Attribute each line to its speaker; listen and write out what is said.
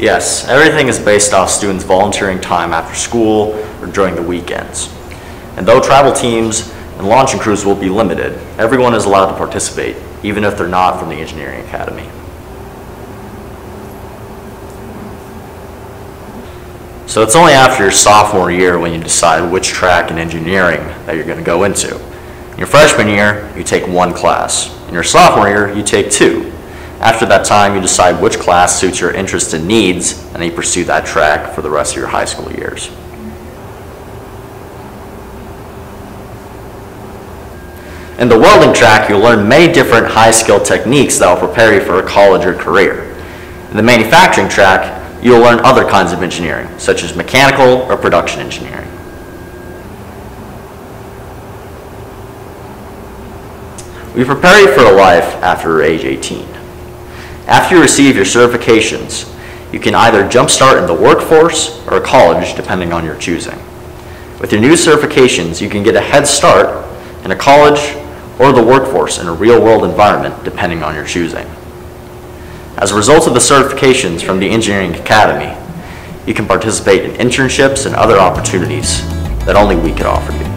Speaker 1: Yes, everything is based off students volunteering time after school or during the weekends. And though travel teams and launching crews will be limited, everyone is allowed to participate, even if they're not from the engineering academy. So it's only after your sophomore year when you decide which track in engineering that you're going to go into. In your freshman year, you take one class. In your sophomore year, you take two. After that time, you decide which class suits your interests and needs, and you pursue that track for the rest of your high school years. In the welding track, you'll learn many different high-skill techniques that will prepare you for a college or career. In the manufacturing track, you'll learn other kinds of engineering, such as mechanical or production engineering. We prepare you for a life after age 18. After you receive your certifications, you can either jumpstart in the workforce or a college, depending on your choosing. With your new certifications, you can get a head start in a college or the workforce in a real-world environment, depending on your choosing. As a result of the certifications from the Engineering Academy, you can participate in internships and other opportunities that only we could offer you.